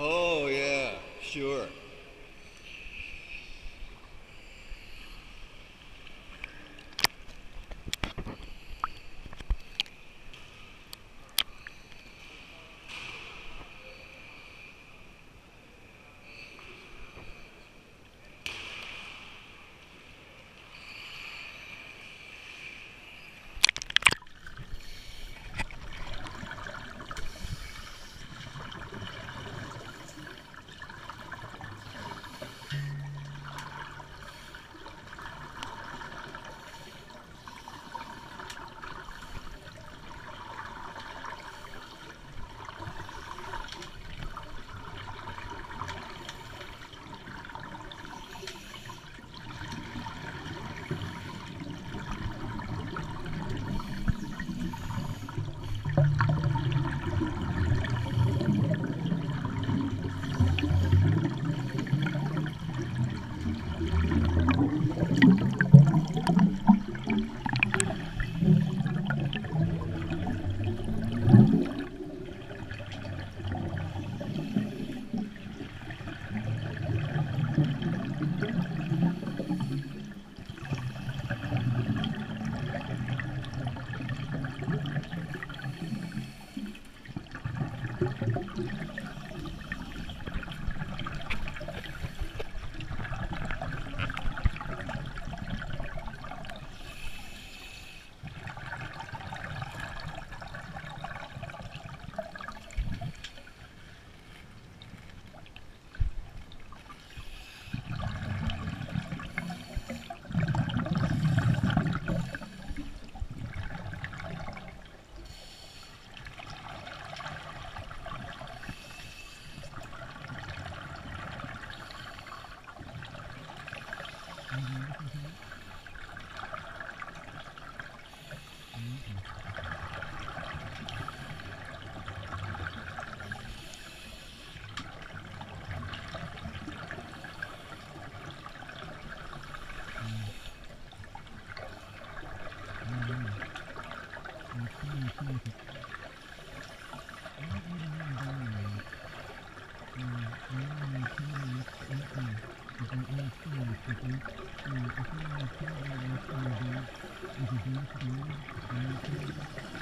Oh, yeah, sure.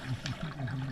Mm-hmm.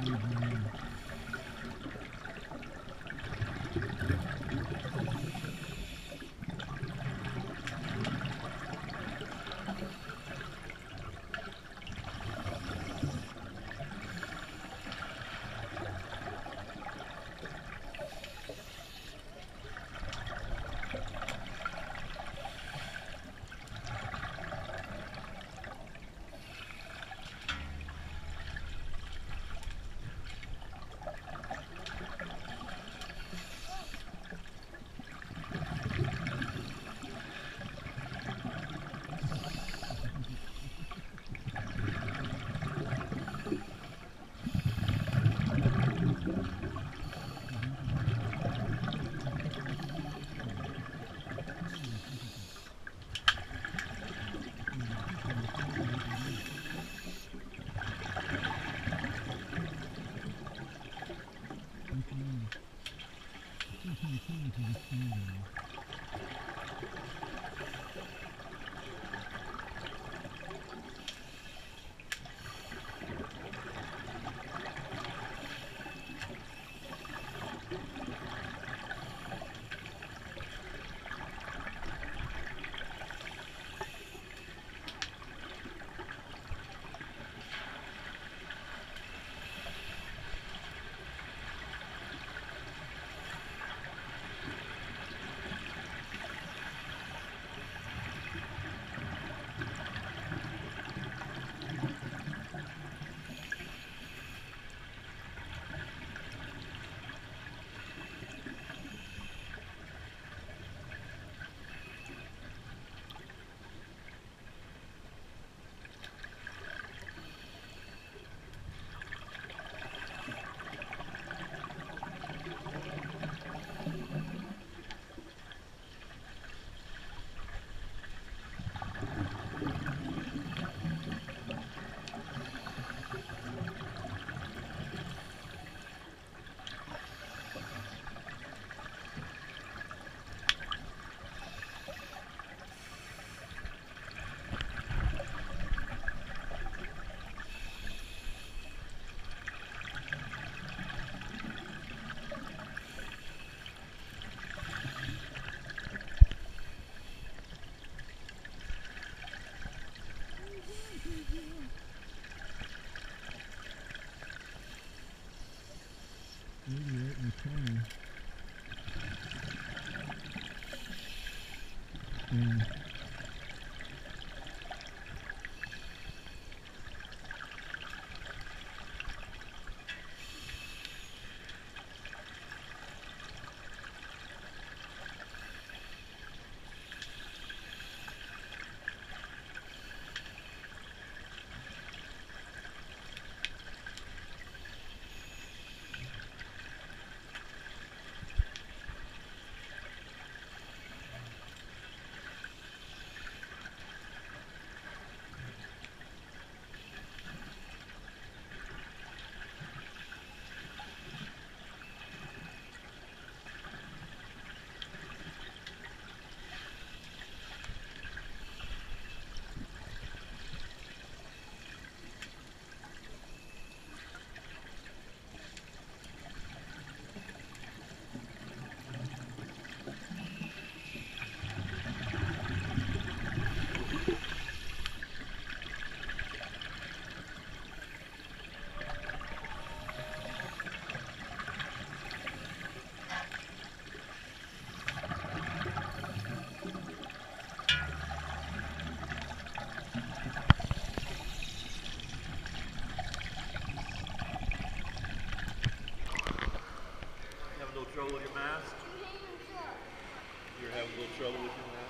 Maybe right in the hmm. Charlotte with you.